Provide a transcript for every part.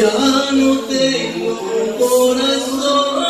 Ya no tengo corazón,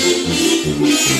Música